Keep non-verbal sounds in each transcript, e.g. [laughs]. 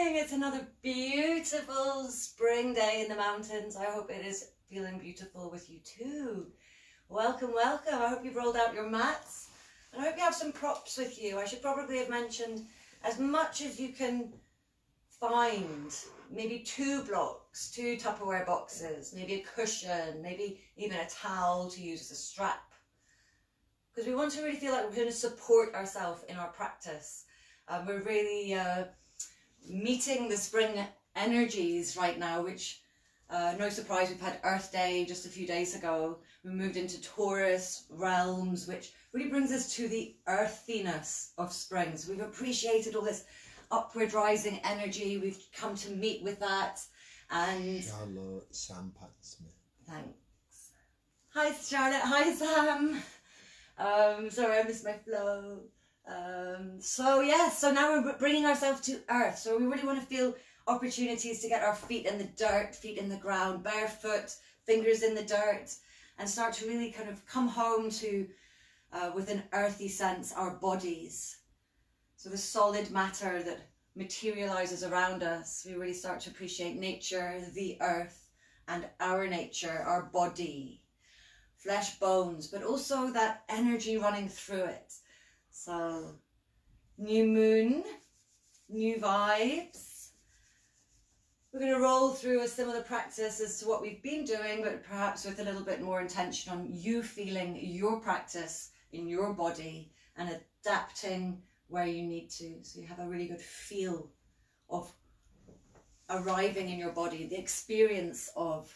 morning. It's another beautiful spring day in the mountains. I hope it is feeling beautiful with you too. Welcome, welcome. I hope you've rolled out your mats. And I hope you have some props with you. I should probably have mentioned as much as you can find. Maybe two blocks, two Tupperware boxes, maybe a cushion, maybe even a towel to use as a strap. Because we want to really feel like we're going to support ourselves in our practice. Um, we're really uh, meeting the spring energies right now, which uh, no surprise, we've had Earth Day just a few days ago. We moved into Taurus realms, which really brings us to the earthiness of spring. So we've appreciated all this upward rising energy. We've come to meet with that. And Charlotte Sam Pat Smith. Thanks. Hi Charlotte. Hi Sam. Um, sorry, I missed my flow. Um, so yeah, so now we're bringing ourselves to earth. So we really want to feel opportunities to get our feet in the dirt, feet in the ground, barefoot, fingers in the dirt, and start to really kind of come home to, uh, with an earthy sense, our bodies. So the solid matter that materializes around us, we really start to appreciate nature, the earth, and our nature, our body, flesh, bones, but also that energy running through it. So, new moon, new vibes. We're going to roll through a similar practice as to what we've been doing, but perhaps with a little bit more intention on you feeling your practice in your body and adapting where you need to. So you have a really good feel of arriving in your body, the experience of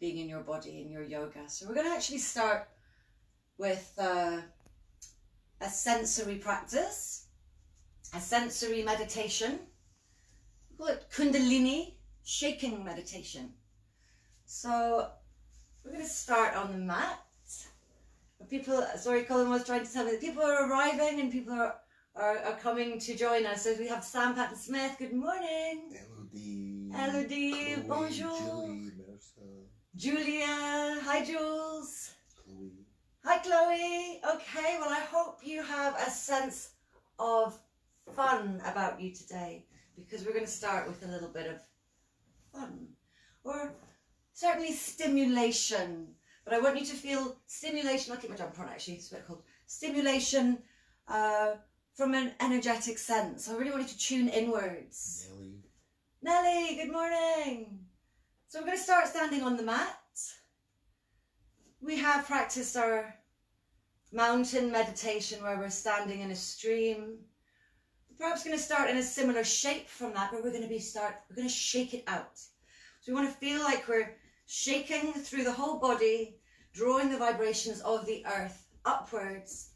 being in your body in your yoga. So we're going to actually start with uh, a sensory practice, a sensory meditation. We call it Kundalini shaking meditation. So we're going to start on the mat. People, sorry, Colin was trying to tell me that people are arriving and people are, are, are coming to join us. So we have Sam Patton Smith. Good morning. Elodie. Elodie, Chloe, bonjour. Julie, Julia. Hi, Jules. Hi, Chloe. Okay, well, I hope you have a sense of fun about you today because we're going to start with a little bit of fun or certainly stimulation. But I want you to feel stimulation. I'll keep my jumper on actually, it's what called stimulation uh, from an energetic sense. I really want you to tune inwards. Nelly. Nelly, good morning. So we're going to start standing on the mat. We have practiced our mountain meditation where we're standing in a stream. We're perhaps going to start in a similar shape from that, but we're going to be start. We're going to shake it out. So we want to feel like we're shaking through the whole body, drawing the vibrations of the earth upwards,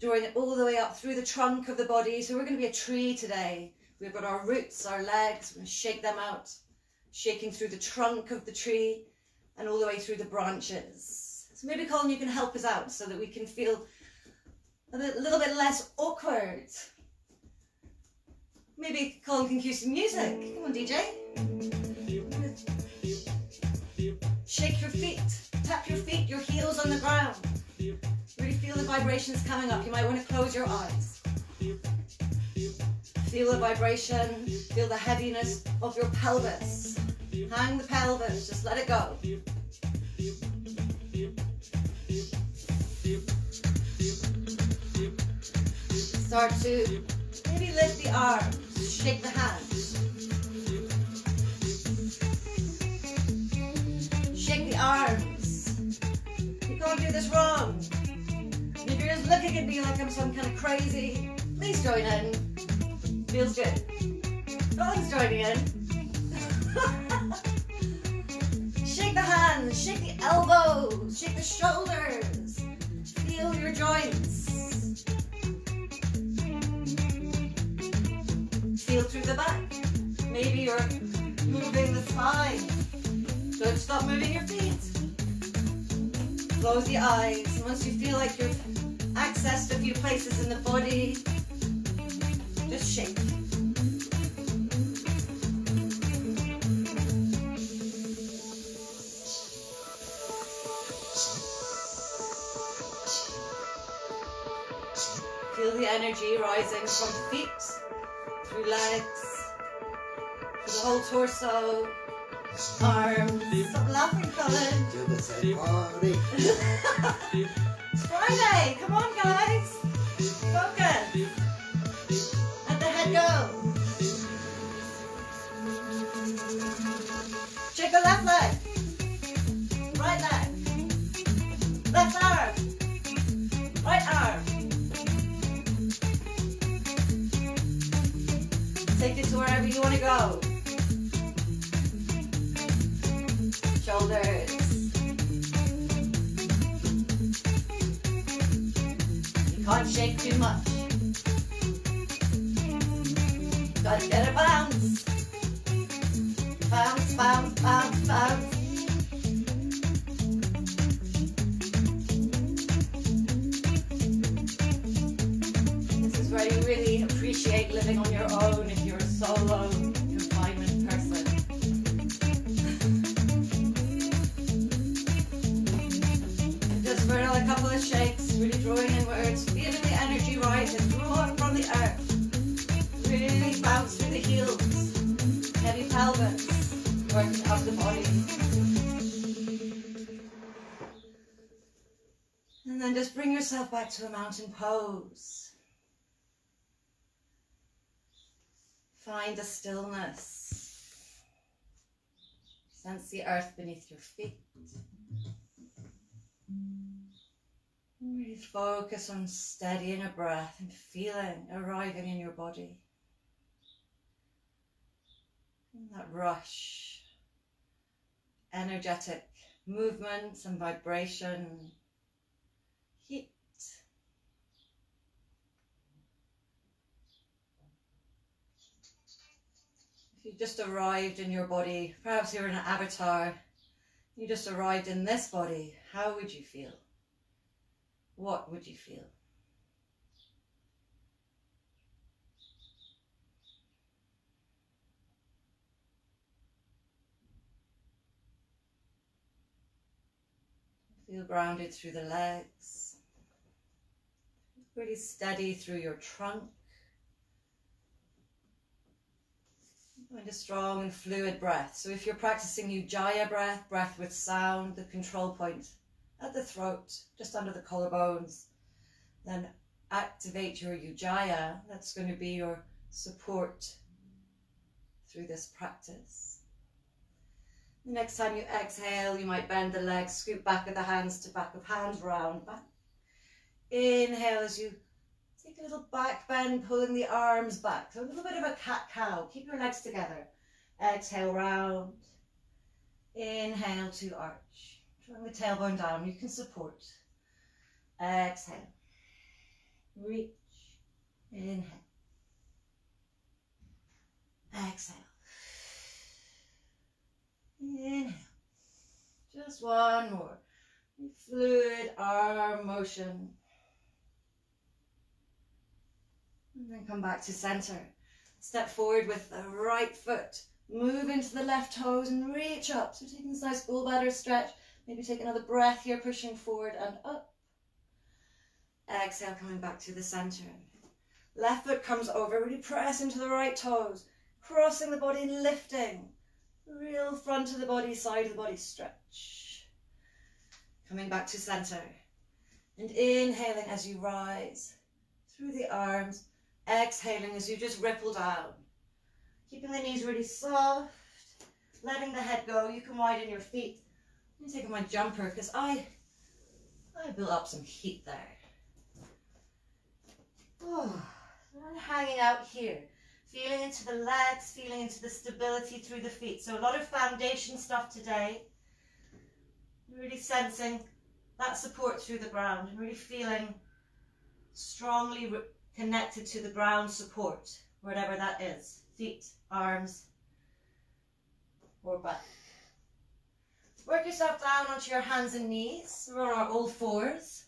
drawing it all the way up through the trunk of the body. So we're going to be a tree today. We've got our roots, our legs. We're going to shake them out, shaking through the trunk of the tree and all the way through the branches. So maybe Colin, you can help us out so that we can feel a little bit less awkward. Maybe Colin can cue some music. Come on, DJ. Shake your feet. Tap your feet, your heels on the ground. Really feel the vibrations coming up. You might want to close your eyes. Feel the vibration. Feel the heaviness of your pelvis. Hang the pelvis. Just let it go. Start to maybe lift the arms. Shake the hands. Shake the arms. You can't do this wrong. If you're just looking at me like I'm some kind of crazy, please join in. Feels good. Colin's joining in. [laughs] shake the hands, shake the elbows, shake the shoulders. Feel your joints. Feel through the back. Maybe you're moving the spine. Don't stop moving your feet. Close the eyes. Once you feel like you've accessed a few places in the body, just shake. Energy rising from feet, through legs, the whole torso, arms. Stop laughing, Colin. It's Friday. Come on, guys. Focus. Let the head go. Shake the left leg. Right leg. Left arm. Right arm. Take it to wherever you want to go. Shoulders. You can't shake too much. Gotta get a bounce. Bounce, bounce, bounce, bounce. This is where you really appreciate living on your own if you're a solo confinement person. Just for another couple of shakes, really drawing inwards, feeling the energy rise and draw from the earth. Really bounce through the heels, heavy pelvis, working up the body. And then just bring yourself back to a mountain pose. Find a stillness. Sense the earth beneath your feet. Really focus on steadying a breath and feeling arriving in your body. And that rush, energetic movements and vibration, heat. If you just arrived in your body, perhaps you're an avatar, you just arrived in this body, how would you feel? What would you feel? Feel grounded through the legs. Really steady through your trunk. Find a strong and fluid breath. So if you're practicing Ujjayi breath, breath with sound, the control point at the throat, just under the collarbones, then activate your Ujjayi. That's going to be your support through this practice. The next time you exhale, you might bend the legs, scoop back of the hands to back of hands, round back. Inhale as you take a little back bend, pulling the arms back. So a little bit of a cat-cow. Keep your legs together. Exhale, round. Inhale to arch. Drawing the tailbone down, you can support. Exhale. Reach. Inhale. Exhale. Inhale. Just one more. Fluid arm motion. And then come back to center. Step forward with the right foot. Move into the left toes and reach up. So taking this nice gallbladder stretch. Maybe take another breath here, pushing forward and up. Exhale, coming back to the center. Left foot comes over, really press into the right toes. Crossing the body, lifting. Real front of the body, side of the body stretch. Coming back to center. And inhaling as you rise through the arms. Exhaling as you just ripple down. Keeping the knees really soft. Letting the head go. You can widen your feet. I'm taking my jumper because I, I built up some heat there. Oh, I'm hanging out here. Feeling into the legs, feeling into the stability through the feet. So a lot of foundation stuff today. Really sensing that support through the ground and really feeling strongly connected to the ground support, whatever that is. Feet, arms, or butt. Work yourself down onto your hands and knees. We're on our all fours.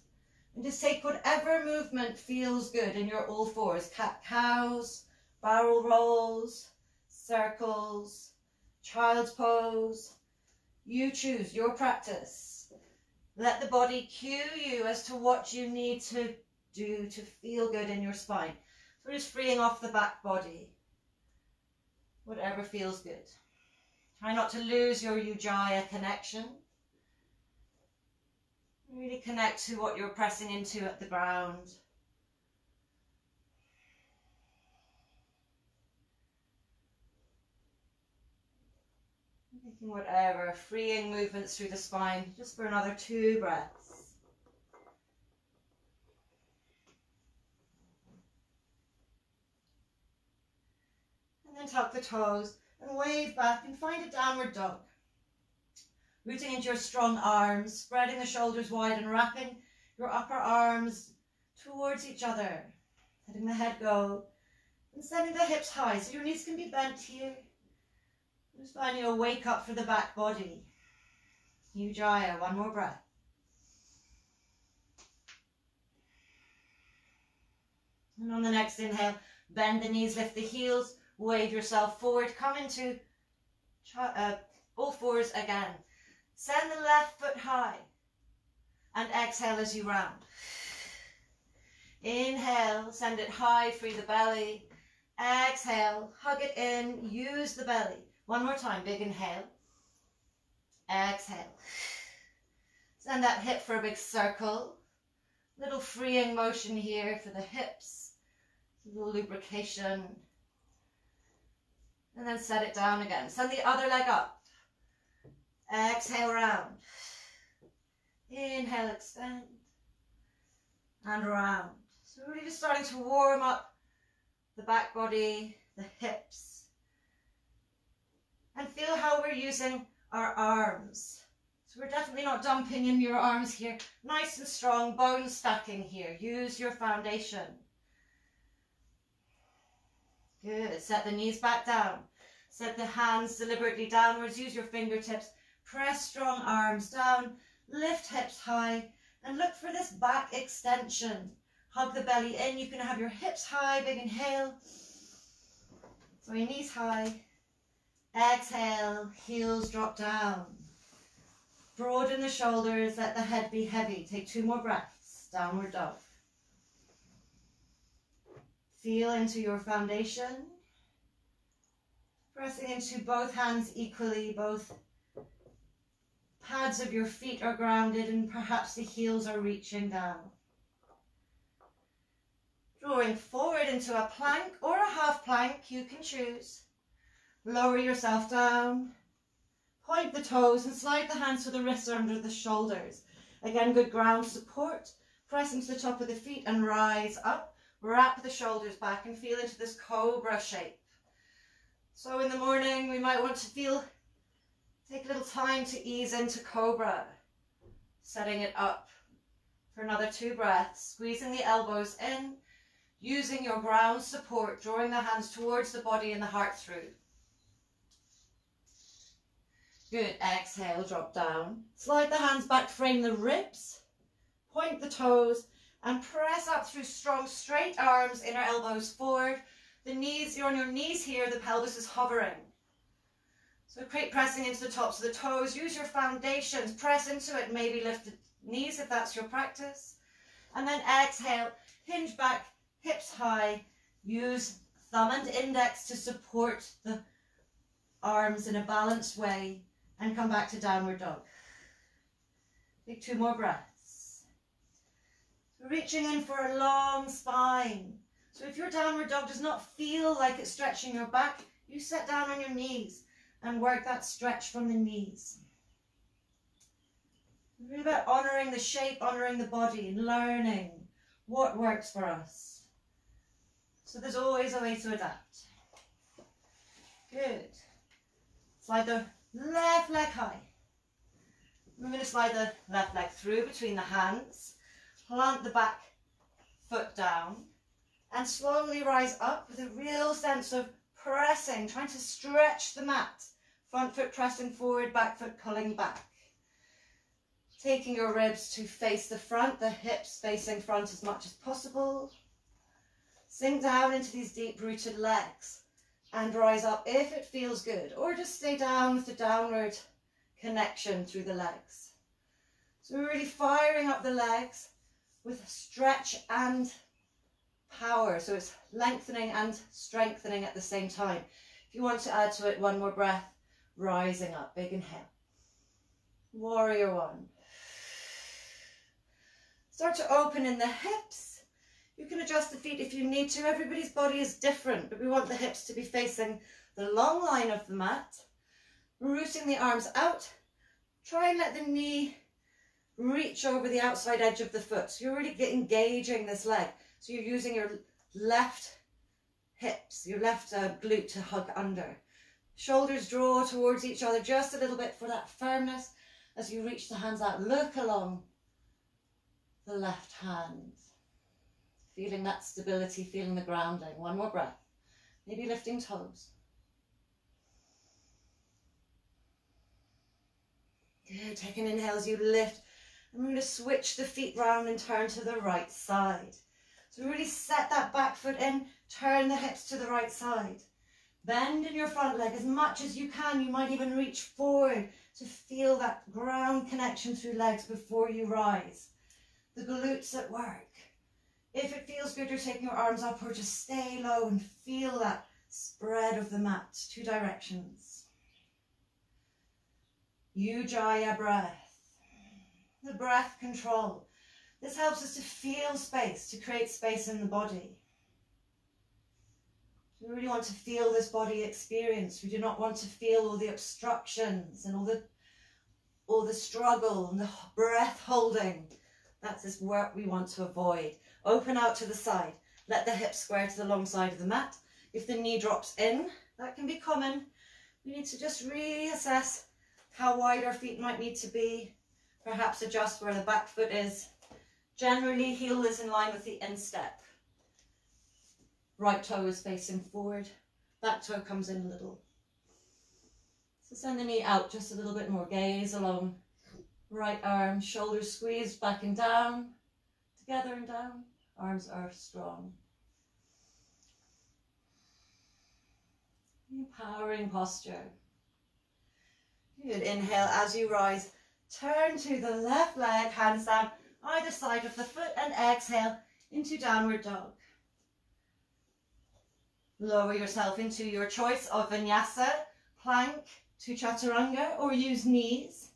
And just take whatever movement feels good in your all fours. Cat cows, barrel rolls, circles, child's pose. You choose your practice. Let the body cue you as to what you need to do to feel good in your spine. So we're just freeing off the back body. Whatever feels good. Try not to lose your Ujjayi connection. Really connect to what you're pressing into at the ground. Making whatever freeing movements through the spine just for another two breaths. And tuck the toes and wave back and find a downward dog. Rooting into your strong arms, spreading the shoulders wide and wrapping your upper arms towards each other. Letting the head go and sending the hips high so your knees can be bent here. Just finding a wake up for the back body. Ujjayi, one more breath. And on the next inhale, bend the knees, lift the heels, wave yourself forward, come into uh, all fours again. Send the left foot high and exhale as you round. Inhale, send it high, free the belly. Exhale, hug it in, use the belly. One more time, big inhale. Exhale. Send that hip for a big circle. Little freeing motion here for the hips. Little lubrication. And then set it down again. Send the other leg up. Exhale round. Inhale, extend. And round. So we're really just starting to warm up the back body, the hips, and feel how we're using our arms. So we're definitely not dumping in your arms here. Nice and strong, bone stacking here. Use your foundation. Good. Set the knees back down. Set the hands deliberately downwards. Use your fingertips. Press strong arms down. Lift hips high. And look for this back extension. Hug the belly in. You can have your hips high. Big inhale. So your knees high. Exhale, heels drop down. Broaden the shoulders, let the head be heavy. Take two more breaths, downward dog. Feel into your foundation. Pressing into both hands equally, both pads of your feet are grounded and perhaps the heels are reaching down. Drawing forward into a plank or a half plank, you can choose. Lower yourself down. Point the toes and slide the hands to the wrists under the shoulders. Again, good ground support. Press into the top of the feet and rise up. Wrap the shoulders back and feel into this cobra shape. So in the morning, we might want to feel, take a little time to ease into cobra. Setting it up for another two breaths. Squeezing the elbows in, using your ground support, drawing the hands towards the body and the heart through. Good. Exhale, drop down. Slide the hands back, frame the ribs. Point the toes and press up through strong straight arms, inner elbows forward. The knees, you're on your knees here, the pelvis is hovering. So create pressing into the tops of the toes. Use your foundations, press into it, maybe lift the knees if that's your practice. And then exhale, hinge back, hips high. Use thumb and index to support the arms in a balanced way and come back to downward dog. Take two more breaths. Reaching in for a long spine. So if your downward dog does not feel like it's stretching your back, you sit down on your knees and work that stretch from the knees. Really about honouring the shape, honouring the body, and learning what works for us. So there's always a way to adapt. Good. Slide the left leg high. I'm going to slide the left leg through between the hands, plant the back foot down, and slowly rise up with a real sense of pressing, trying to stretch the mat. Front foot pressing forward, back foot pulling back. Taking your ribs to face the front, the hips facing front as much as possible. Sink down into these deep rooted legs and rise up if it feels good, or just stay down with the downward connection through the legs. So we're really firing up the legs with stretch and power. So it's lengthening and strengthening at the same time. If you want to add to it one more breath, rising up, big inhale. Warrior one. Start to open in the hips. You can adjust the feet if you need to. Everybody's body is different, but we want the hips to be facing the long line of the mat. Rooting the arms out. Try and let the knee reach over the outside edge of the foot. So you're really engaging this leg. So you're using your left hips, your left uh, glute to hug under. Shoulders draw towards each other just a little bit for that firmness as you reach the hands out. Look along the left hand. Feeling that stability, feeling the grounding. One more breath. Maybe lifting toes. Good. Take an inhale as you lift. I'm going to switch the feet round and turn to the right side. So really set that back foot in, turn the hips to the right side. Bend in your front leg as much as you can. You might even reach forward to feel that ground connection through legs before you rise. The glutes at work. If it feels good, you're taking your arms up or just stay low and feel that spread of the mat, two directions. Ujjayi breath. The breath control. This helps us to feel space, to create space in the body. We really want to feel this body experience. We do not want to feel all the obstructions and all the all the struggle and the breath holding. That's this work we want to avoid. Open out to the side. Let the hips square to the long side of the mat. If the knee drops in, that can be common. We need to just reassess how wide our feet might need to be. Perhaps adjust where the back foot is. Generally, heel is in line with the instep. Right toe is facing forward. Back toe comes in a little. So send the knee out just a little bit more. Gaze along. Right arm, shoulders squeezed back and down. Together and down. Arms are strong. Empowering posture. Good. Inhale as you rise. Turn to the left leg, hands down either side of the foot and exhale into downward dog. Lower yourself into your choice of vinyasa, plank to chaturanga or use knees.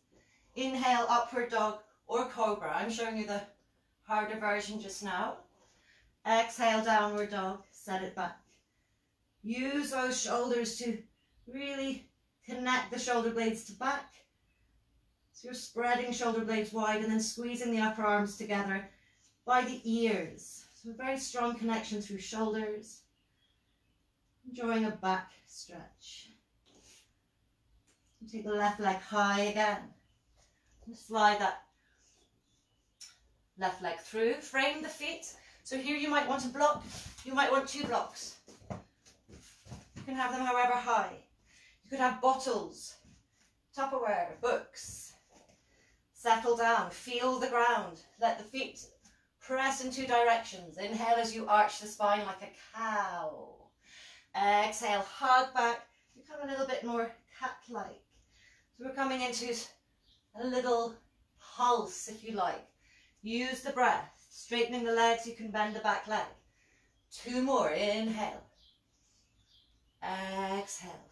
Inhale, upward dog or cobra. I'm showing you the harder version just now. Exhale, downward dog, set it back. Use those shoulders to really connect the shoulder blades to back. So you're spreading shoulder blades wide and then squeezing the upper arms together by the ears. So a very strong connection through shoulders. Enjoying a back stretch. Take the left leg high again. Slide that left leg through. Frame the feet. So here you might want a block. You might want two blocks. You can have them however high. You could have bottles, Tupperware, books. Settle down. Feel the ground. Let the feet press in two directions. Inhale as you arch the spine like a cow. Exhale, hug back. Become a little bit more cat-like. So we're coming into a little pulse, if you like. Use the breath. Straightening the legs, you can bend the back leg. Two more. Inhale. Exhale.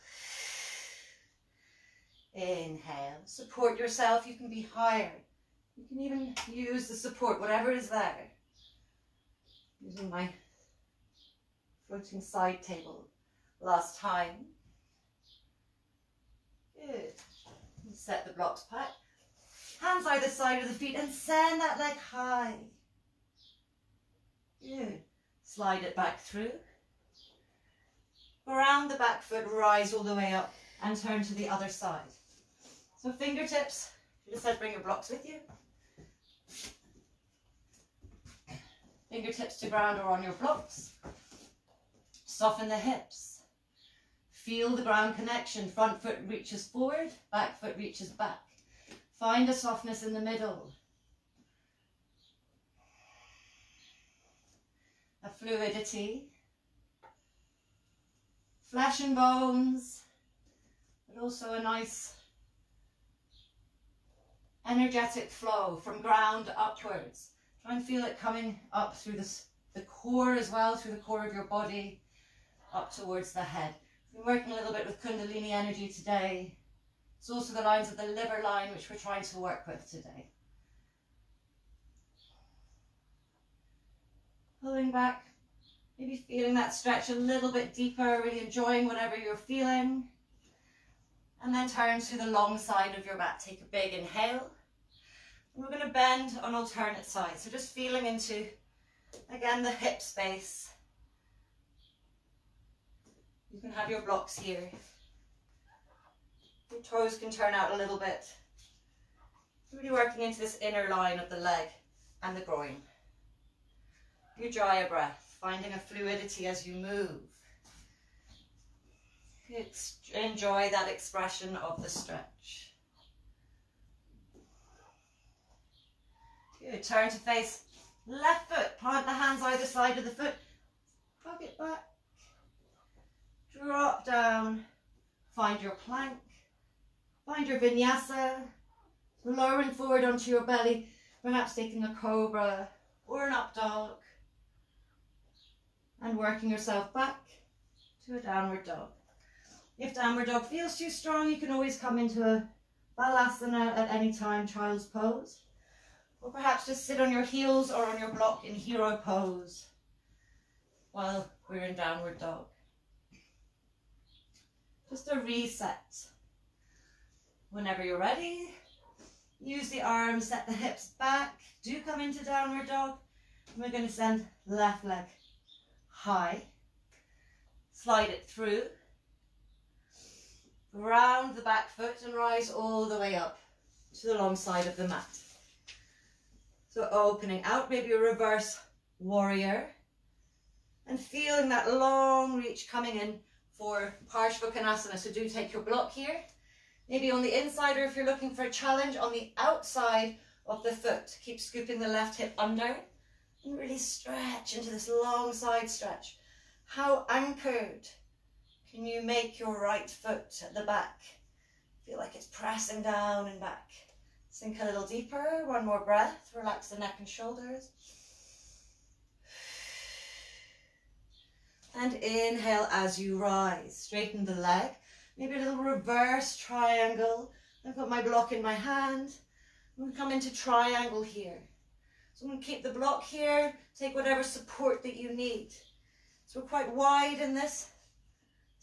Inhale. Support yourself. You can be higher. You can even use the support, whatever is there. Using my floating side table last time. Good. Set the blocks back. Hands either side of the feet and send that leg high. Good. Slide it back through. Around the back foot, rise all the way up and turn to the other side. So fingertips, you just said bring your blocks with you. Fingertips to ground or on your blocks. Soften the hips. Feel the ground connection. Front foot reaches forward, back foot reaches back. Find a softness in the middle. A fluidity. Flesh and bones, but also a nice energetic flow from ground upwards. Try and feel it coming up through this, the core as well, through the core of your body, up towards the head. We've been working a little bit with Kundalini energy today. It's also the lines of the liver line which we're trying to work with today. Pulling back, maybe feeling that stretch a little bit deeper, really enjoying whatever you're feeling. And then turn to the long side of your mat. Take a big inhale. We're going to bend on alternate sides. So just feeling into, again, the hip space. You can have your blocks here. Your toes can turn out a little bit. Really working into this inner line of the leg and the groin. Ujjayi breath, finding a fluidity as you move. Enjoy that expression of the stretch. Good. Turn to face left foot. Plant the hands either side of the foot. Hug it back. Drop down. Find your plank. Find your vinyasa. Lowering forward onto your belly. Perhaps taking a cobra or an up dog. And working yourself back to a downward dog. If downward dog feels too strong, you can always come into a balasana at any time, child's pose. Or perhaps just sit on your heels or on your block in hero pose while we're in downward dog. Just a reset. Whenever you're ready, use the arms, set the hips back. Do come into downward dog. And we're going to send left leg high. Slide it through. Round the back foot and rise all the way up to the long side of the mat. So opening out, maybe a reverse warrior. And feeling that long reach coming in for Parshva So do take your block here. Maybe on the inside, or if you're looking for a challenge, on the outside of the foot. Keep scooping the left hip under and really stretch into this long side stretch. How anchored can you make your right foot at the back? Feel like it's pressing down and back. Sink a little deeper, one more breath. Relax the neck and shoulders. And inhale as you rise. Straighten the leg. Maybe a little reverse triangle. I've got my block in my hand. I'm to come into triangle here. So I'm to keep the block here. Take whatever support that you need. So we're quite wide in this.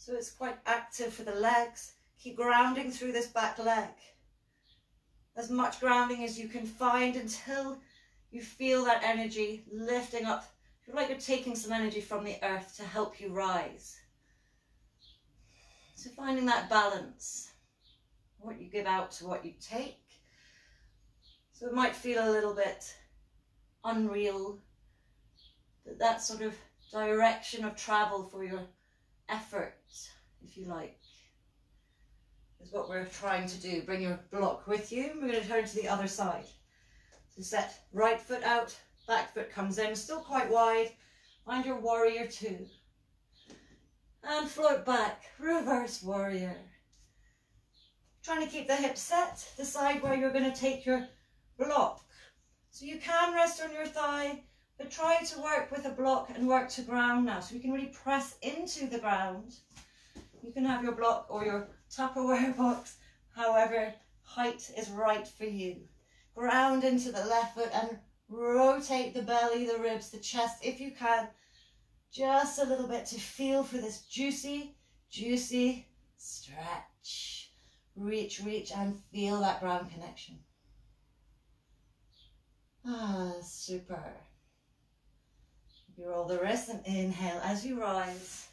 So it's quite active for the legs. Keep grounding through this back leg as much grounding as you can find until you feel that energy lifting up. Feel like you're taking some energy from the earth to help you rise. So finding that balance, what you give out to what you take. So it might feel a little bit unreal, but that sort of direction of travel for your effort, if you like is what we're trying to do. Bring your block with you. We're going to turn to the other side. So set right foot out, back foot comes in, still quite wide. Find your warrior two. And float back, reverse warrior. Trying to keep the hips set, decide where you're going to take your block. So you can rest on your thigh, but try to work with a block and work to ground now. So we can really press into the ground. You can have your block or your Tupperware [laughs] box, however height is right for you. Ground into the left foot and rotate the belly, the ribs, the chest if you can. Just a little bit to feel for this juicy, juicy stretch. Reach, reach and feel that ground connection. Ah, super. You roll the wrists and inhale as you rise.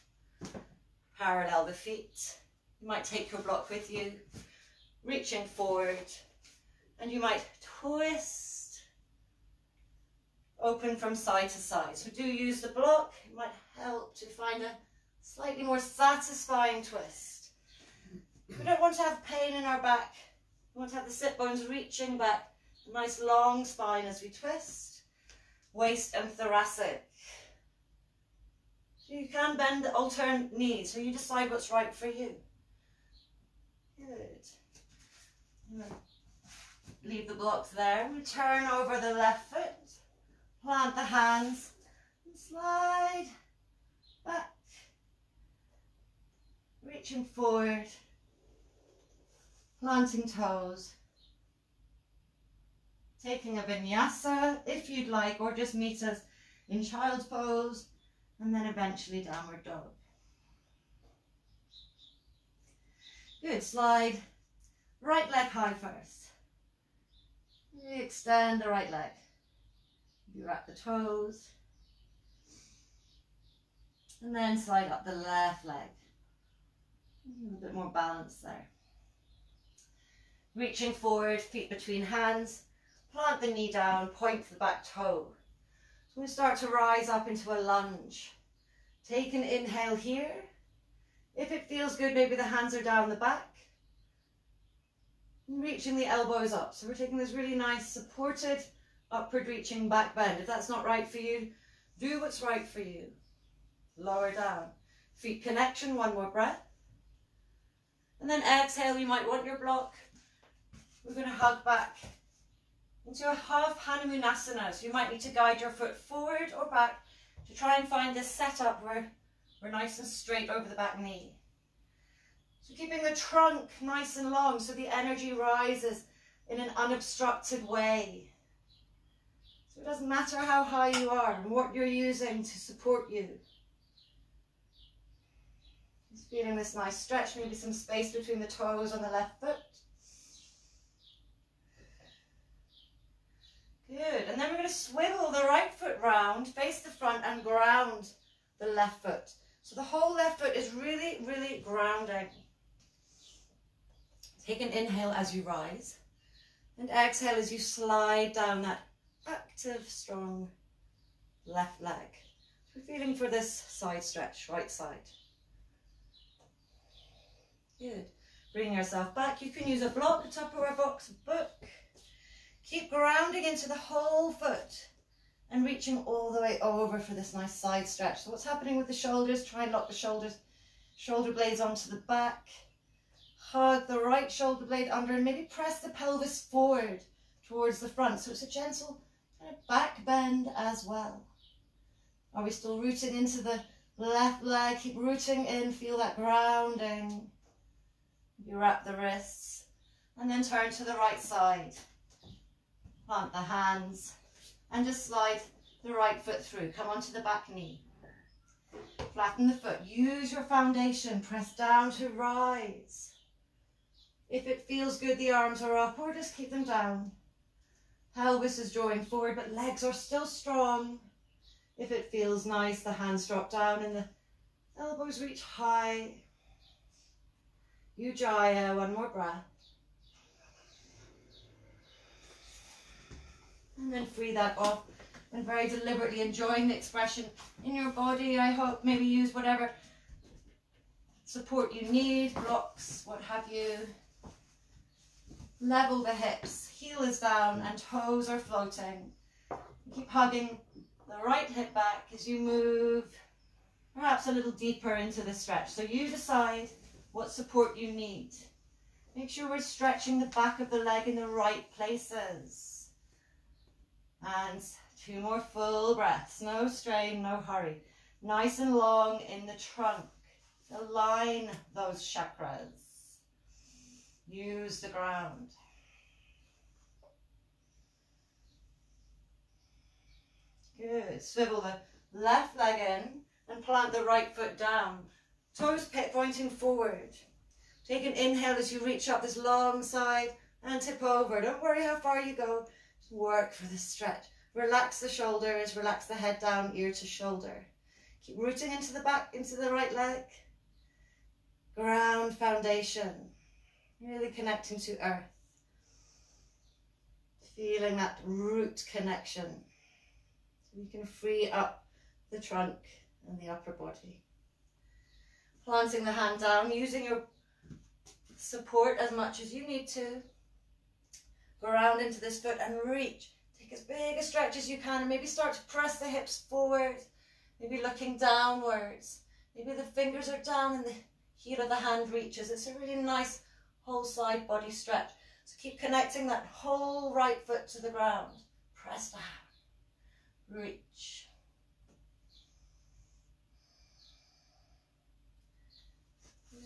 Parallel the feet. You might take your block with you, reaching forward, and you might twist, open from side to side. So do use the block, it might help to find a slightly more satisfying twist. We don't want to have pain in our back. We want to have the sit bones reaching back, a nice long spine as we twist, waist and thoracic. So you can bend the alternate knees, so you decide what's right for you. Good. Leave the blocks there. We turn over the left foot. Plant the hands. And slide back. Reaching forward, planting toes, taking a vinyasa if you'd like, or just meet us in child's pose, and then eventually downward dog. Good, slide right leg high first. Extend the right leg. You wrap the toes. And then slide up the left leg. A little bit more balance there. Reaching forward, feet between hands. Plant the knee down, point to the back toe. So we start to rise up into a lunge. Take an inhale here. If it feels good, maybe the hands are down the back. Reaching the elbows up. So we're taking this really nice supported upward reaching back bend. If that's not right for you, do what's right for you. Lower down. Feet connection, one more breath. And then exhale, you might want your block. We're going to hug back into a half Hanumanasana. So you might need to guide your foot forward or back to try and find this setup where we're nice and straight over the back knee. So keeping the trunk nice and long so the energy rises in an unobstructed way. So it doesn't matter how high you are and what you're using to support you. Just feeling this nice stretch, maybe some space between the toes on the left foot. Good, and then we're going to swivel the right foot round, face the front and ground the left foot. So the whole left foot is really, really grounding. Take an inhale as you rise and exhale as you slide down that active, strong left leg. We're feeling for this side stretch, right side. Good. Bring yourself back. You can use a block, top of a Tupperware box, a book. Keep grounding into the whole foot and reaching all the way over for this nice side stretch. So what's happening with the shoulders? Try and lock the shoulders, shoulder blades onto the back. Hug the right shoulder blade under and maybe press the pelvis forward towards the front. So it's a gentle kind of back bend as well. Are we still rooting into the left leg? Keep rooting in, feel that grounding. You wrap the wrists and then turn to the right side. Plant the hands and just slide the right foot through. Come onto the back knee. Flatten the foot. Use your foundation. Press down to rise. If it feels good, the arms are up or just keep them down. Pelvis is drawing forward, but legs are still strong. If it feels nice, the hands drop down and the elbows reach high. Ujjayi, one more breath. And then free that off and very deliberately enjoying the expression in your body. I hope maybe use whatever support you need, blocks, what have you. Level the hips, heel is down and toes are floating. Keep hugging the right hip back as you move perhaps a little deeper into the stretch. So you decide what support you need. Make sure we're stretching the back of the leg in the right places. And two more full breaths. No strain, no hurry. Nice and long in the trunk. Align those chakras. Use the ground. Good. Swivel the left leg in and plant the right foot down. Toes pointing forward. Take an inhale as you reach up this long side and tip over. Don't worry how far you go. Work for the stretch. Relax the shoulders, relax the head down, ear to shoulder. Keep rooting into the back, into the right leg. Ground foundation. Really connecting to earth. Feeling that root connection. So you can free up the trunk and the upper body. Planting the hand down, using your support as much as you need to. Go around into this foot and reach. Take as big a stretch as you can and maybe start to press the hips forward. Maybe looking downwards. Maybe the fingers are down and the heel of the hand reaches. It's a really nice whole side body stretch. So keep connecting that whole right foot to the ground. Press down. Reach.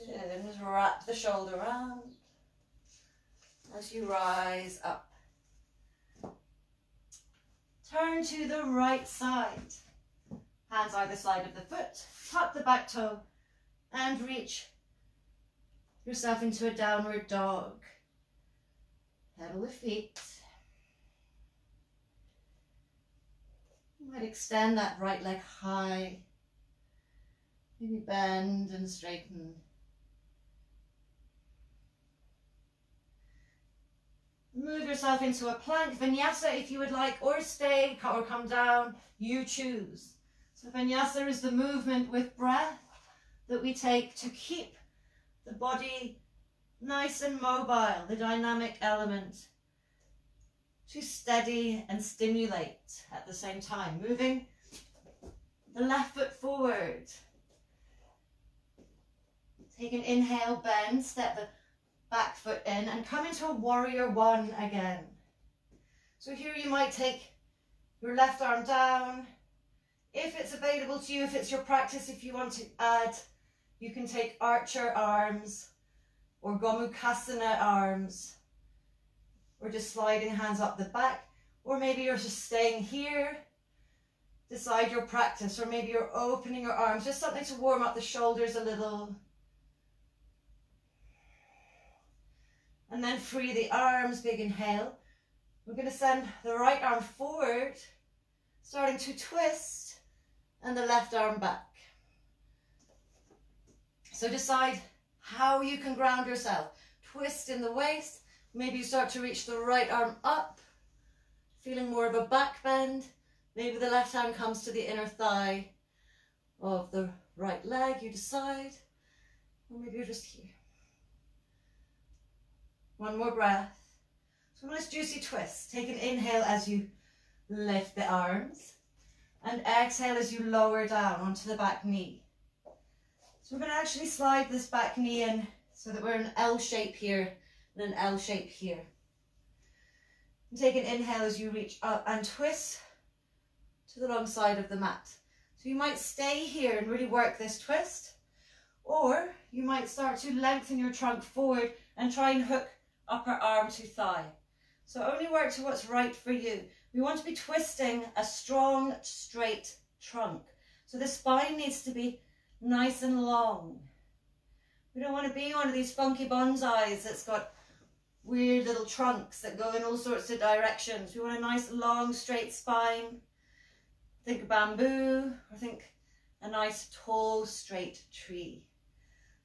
And wrap the shoulder around as you rise up. Turn to the right side. Hands either side of the foot. Tuck the back toe and reach yourself into a downward dog. Pedal the feet. You might extend that right leg high. Maybe bend and straighten. Move yourself into a plank vinyasa if you would like, or stay or come down. You choose. So vinyasa is the movement with breath that we take to keep the body nice and mobile, the dynamic element, to steady and stimulate at the same time. Moving the left foot forward. Take an inhale, bend, step the back foot in and come into a warrior one again. So here you might take your left arm down. If it's available to you, if it's your practice, if you want to add, you can take archer arms or Gomukhasana arms or just sliding hands up the back or maybe you're just staying here decide your practice or maybe you're opening your arms just something to warm up the shoulders a little and then free the arms, big inhale. We're going to send the right arm forward, starting to twist, and the left arm back. So decide how you can ground yourself. Twist in the waist, maybe you start to reach the right arm up, feeling more of a back bend. Maybe the left hand comes to the inner thigh of the right leg, you decide. Or maybe you're just here. One more breath. So nice juicy twist. Take an inhale as you lift the arms and exhale as you lower down onto the back knee. So we're going to actually slide this back knee in so that we're in L shape here and an L shape here. And take an inhale as you reach up and twist to the long side of the mat. So you might stay here and really work this twist or you might start to lengthen your trunk forward and try and hook upper arm to thigh. So only work to what's right for you. We want to be twisting a strong, straight trunk. So the spine needs to be nice and long. We don't want to be one of these funky bonsais that's got weird little trunks that go in all sorts of directions. We want a nice, long, straight spine. Think bamboo, or think a nice, tall, straight tree.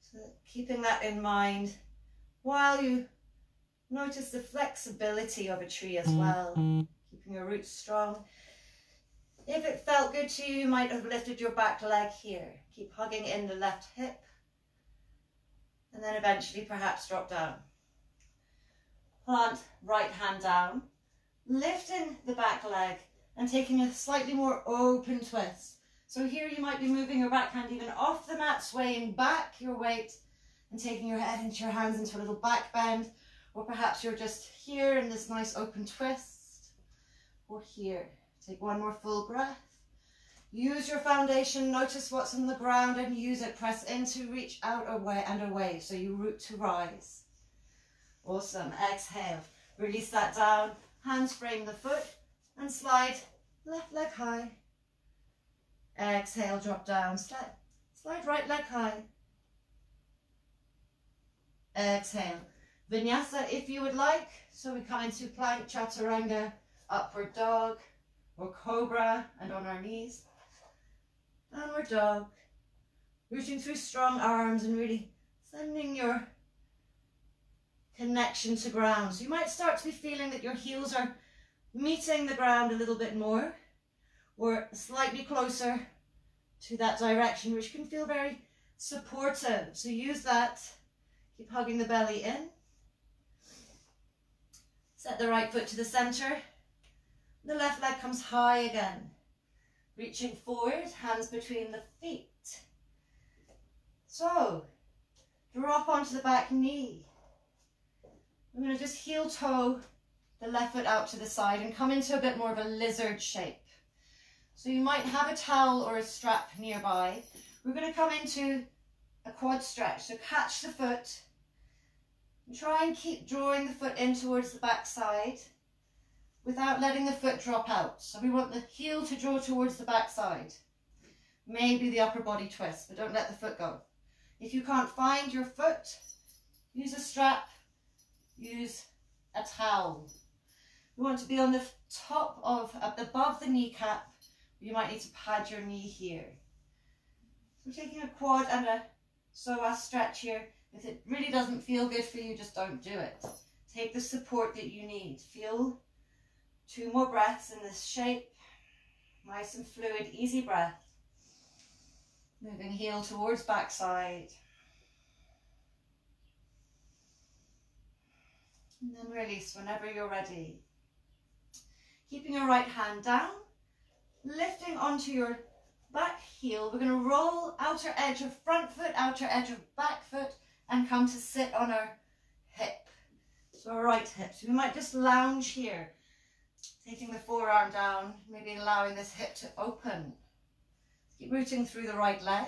So keeping that in mind while you Notice the flexibility of a tree as mm. well, keeping your roots strong. If it felt good to you, you might have lifted your back leg here. Keep hugging in the left hip. And then eventually perhaps drop down. Plant right hand down, lifting the back leg and taking a slightly more open twist. So here you might be moving your back hand even off the mat, swaying back your weight and taking your head into your hands into a little back bend or perhaps you're just here in this nice open twist. Or here. Take one more full breath. Use your foundation. Notice what's on the ground and use it. Press into, reach out away and away. So you root to rise. Awesome. Exhale. Release that down. Hands frame the foot and slide left leg high. Exhale, drop down. Slide, slide right leg high. Exhale. Vinyasa if you would like. So we come into plank, chaturanga, upward dog, or cobra, and on our knees. Downward dog. Rooting through strong arms and really sending your connection to ground. So you might start to be feeling that your heels are meeting the ground a little bit more or slightly closer to that direction, which can feel very supportive. So use that. Keep hugging the belly in. Set the right foot to the center. The left leg comes high again. Reaching forward, hands between the feet. So, drop onto the back knee. I'm going to just heel toe the left foot out to the side and come into a bit more of a lizard shape. So you might have a towel or a strap nearby. We're going to come into a quad stretch. So catch the foot try and keep drawing the foot in towards the back side without letting the foot drop out. So we want the heel to draw towards the back side. Maybe the upper body twist, but don't let the foot go. If you can't find your foot, use a strap, use a towel. You want to be on the top of, above the kneecap. You might need to pad your knee here. So we're taking a quad and a psoas stretch here. If it really doesn't feel good for you, just don't do it. Take the support that you need. Feel two more breaths in this shape. Nice and fluid, easy breath. Moving heel towards backside. And then release whenever you're ready. Keeping your right hand down, lifting onto your back heel. We're going to roll outer edge of front foot, outer edge of back foot, and come to sit on our hip. So our right hip. So we might just lounge here, taking the forearm down, maybe allowing this hip to open. Keep rooting through the right leg.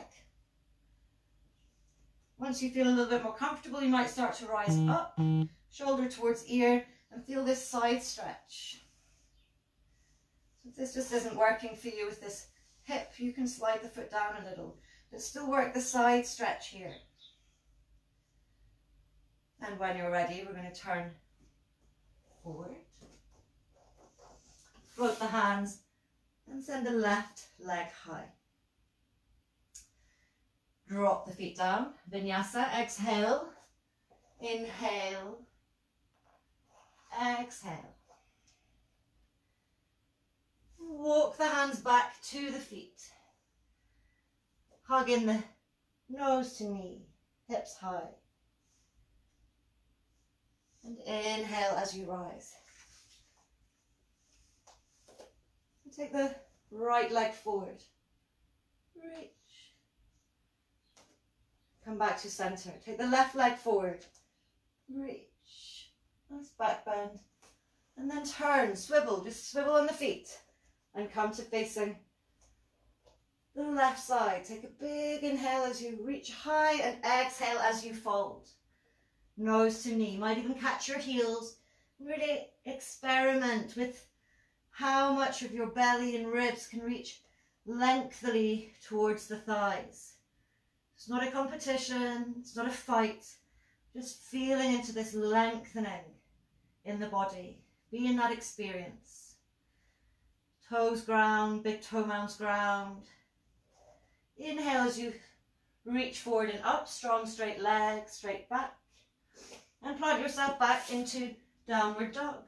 Once you feel a little bit more comfortable, you might start to rise up, shoulder towards ear, and feel this side stretch. So if this just isn't working for you with this hip, you can slide the foot down a little, but still work the side stretch here. And when you're ready, we're going to turn forward. Float the hands and send the left leg high. Drop the feet down. Vinyasa. Exhale. Inhale. Exhale. Walk the hands back to the feet. Hug in the nose to knee. Hips high. And inhale as you rise. Take the right leg forward. Reach. Come back to center. Take the left leg forward. Reach. Nice back bend. And then turn, swivel, just swivel on the feet. And come to facing the left side. Take a big inhale as you reach high and exhale as you fold. Nose to knee. Might even catch your heels. Really experiment with how much of your belly and ribs can reach lengthily towards the thighs. It's not a competition, it's not a fight, just feeling into this lengthening in the body. Be in that experience. Toes ground, big toe mounds ground. Inhale as you reach forward and up, strong straight legs, straight back. And plant yourself back into downward dog.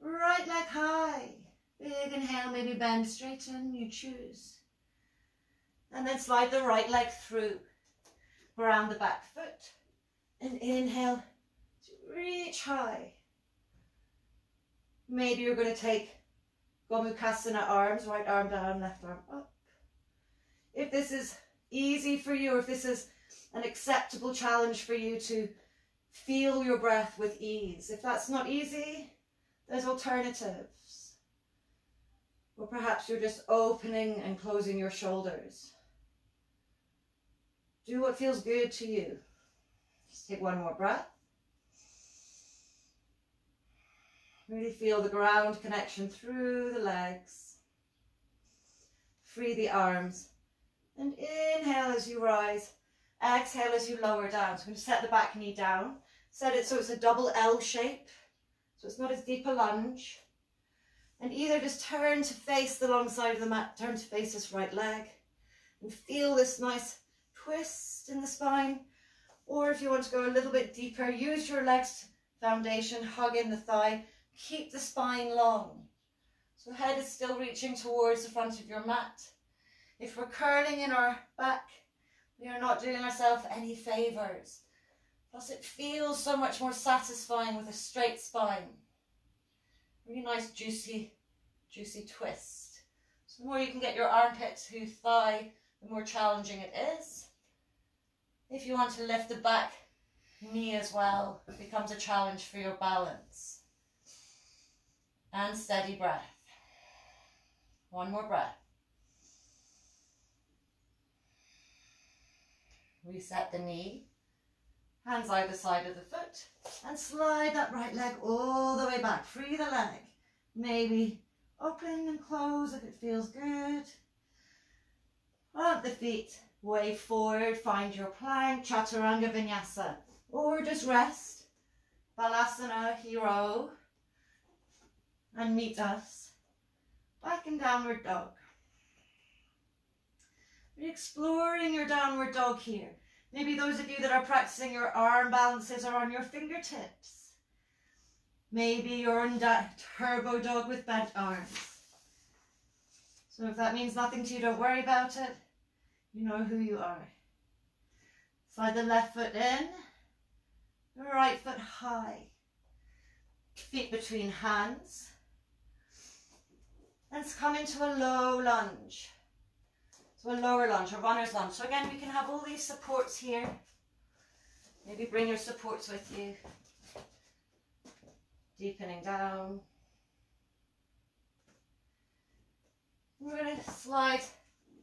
Right leg high. Big inhale, maybe bend, straighten, you choose. And then slide the right leg through around the back foot. And inhale reach high. Maybe you're going to take Gomukhasana arms, right arm down, left arm up. If this is easy for you, or if this is an acceptable challenge for you to feel your breath with ease. If that's not easy, there's alternatives. Or perhaps you're just opening and closing your shoulders. Do what feels good to you. Just take one more breath. Really feel the ground connection through the legs. Free the arms. And inhale as you rise. Exhale as you lower down. So I'm going to set the back knee down. Set it so it's a double L shape. So it's not as deep a lunge. And either just turn to face the long side of the mat, turn to face this right leg. And feel this nice twist in the spine. Or if you want to go a little bit deeper, use your legs foundation, hug in the thigh, keep the spine long. So head is still reaching towards the front of your mat. If we're curling in our back, we are not doing ourselves any favours. Plus it feels so much more satisfying with a straight spine. Really nice juicy, juicy twist. So the more you can get your armpit to thigh, the more challenging it is. If you want to lift the back knee as well, it becomes a challenge for your balance. And steady breath. One more breath. Reset the knee. Hands either side of the foot. And slide that right leg all the way back. Free the leg. Maybe open and close if it feels good. Plant the feet wave forward. Find your plank. Chaturanga Vinyasa. Or just rest. Balasana Hero. And meet us. Back in downward dog. Exploring your downward dog here. Maybe those of you that are practicing your arm balances are on your fingertips. Maybe you're in that turbo dog with bent arms. So if that means nothing to you, don't worry about it. You know who you are. Slide the left foot in, the right foot high. Feet between hands. Let's come into a low lunge. So a lower lunge, a runner's lunge. So again, we can have all these supports here. Maybe bring your supports with you. Deepening down. We're going to slide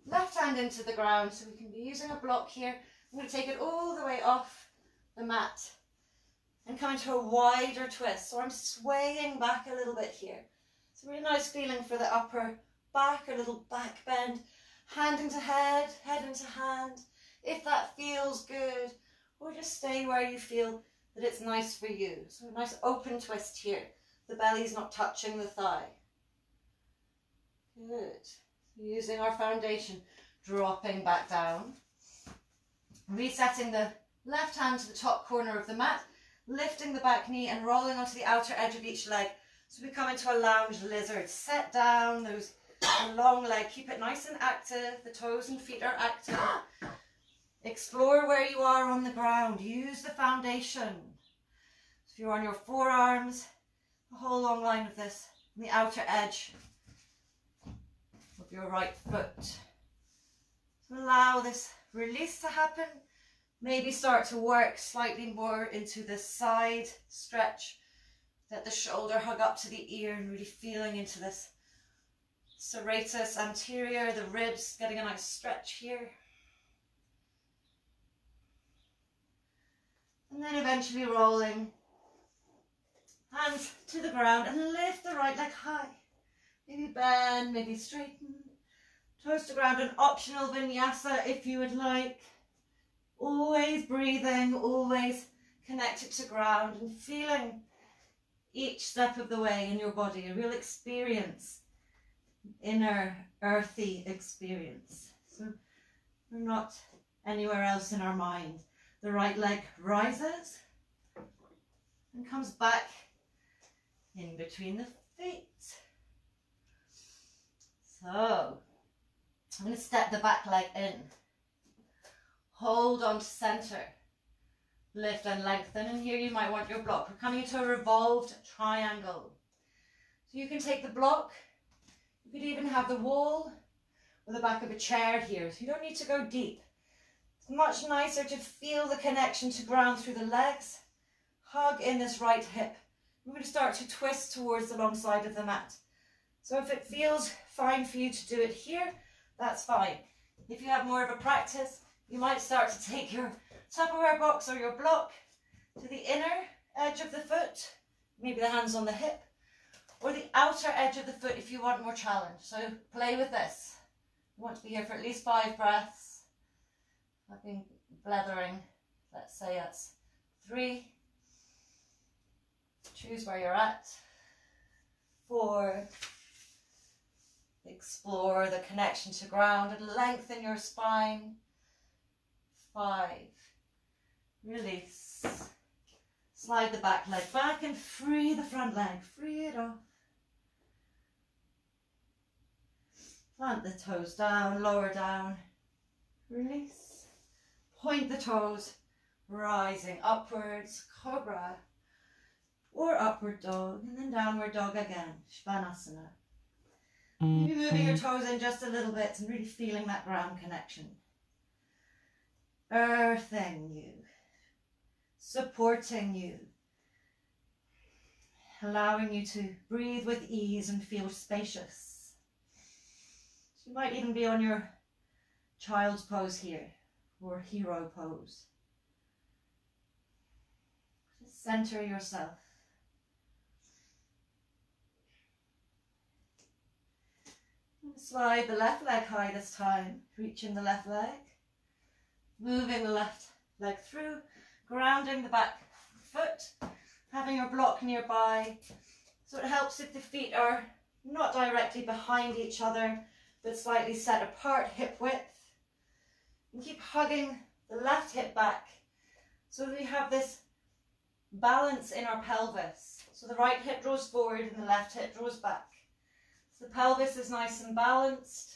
left hand into the ground so we can be using a block here. I'm going to take it all the way off the mat and come into a wider twist. So I'm swaying back a little bit here. It's a really nice feeling for the upper back, a little back bend. Hand into head, head into hand. If that feels good, or just stay where you feel that it's nice for you. So a nice open twist here. The belly's not touching the thigh. Good. Using our foundation, dropping back down. Resetting the left hand to the top corner of the mat, lifting the back knee and rolling onto the outer edge of each leg. So we come into a lounge lizard. Set down those long leg. Keep it nice and active. The toes and feet are active. Explore where you are on the ground. Use the foundation. If you're on your forearms, the whole long line of this, the outer edge of your right foot. So allow this release to happen. Maybe start to work slightly more into the side stretch. Let the shoulder hug up to the ear and really feeling into this serratus anterior, the ribs getting a nice stretch here. And then eventually rolling hands to the ground and lift the right leg high. Maybe bend, maybe straighten. Toes to ground, an optional vinyasa if you would like. Always breathing, always connected to ground and feeling each step of the way in your body, a real experience, inner earthy experience. So we're not anywhere else in our mind. The right leg rises and comes back in between the feet. So I'm going to step the back leg in. Hold on to center. Lift and lengthen. And here you might want your block. We're coming into a revolved triangle. So you can take the block. You could even have the wall or the back of a chair here. So you don't need to go deep. It's much nicer to feel the connection to ground through the legs. Hug in this right hip. We're going to start to twist towards the long side of the mat. So if it feels fine for you to do it here, that's fine. If you have more of a practice, you might start to take your Tupperware box or your block to the inner edge of the foot, maybe the hands on the hip, or the outer edge of the foot if you want more challenge. So play with this. You want to be here for at least five breaths. I've been blethering. Let's say that's three. Choose where you're at. Four. Explore the connection to ground and lengthen your spine. Five. Release. Slide the back leg back and free the front leg. Free it off. Plant the toes down, lower down. Release. Point the toes, rising upwards, cobra. Or upward dog, and then downward dog again, Svanasana. Maybe moving your mm-hmm. toes in just a little bit and really feeling that ground connection. Earthing you, supporting you, allowing you to breathe with ease and feel spacious. You might even be on your child's pose here, or hero pose. Just center yourself. Slide the left leg high this time, reaching the left leg. Moving the left leg through, grounding the back foot, having your block nearby. So it helps if the feet are not directly behind each other, but slightly set apart hip width. And keep hugging the left hip back so we have this balance in our pelvis. So the right hip draws forward and the left hip draws back. So the pelvis is nice and balanced.